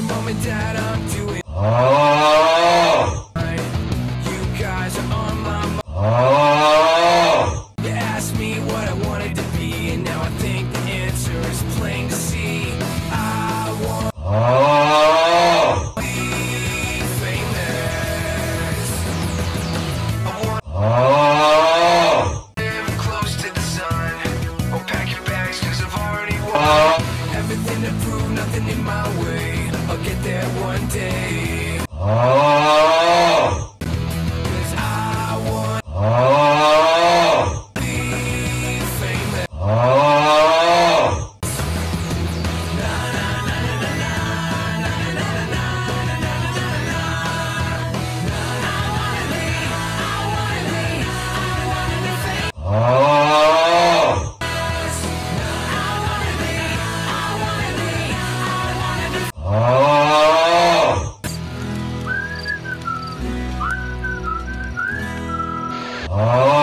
I'm doing Oh. You guys are on my mind. Oh. You asked me what I wanted to be, and now I think the answer is plain to see. I want Oh. Oh. Everything to prove, nothing in my way. One day. Oh.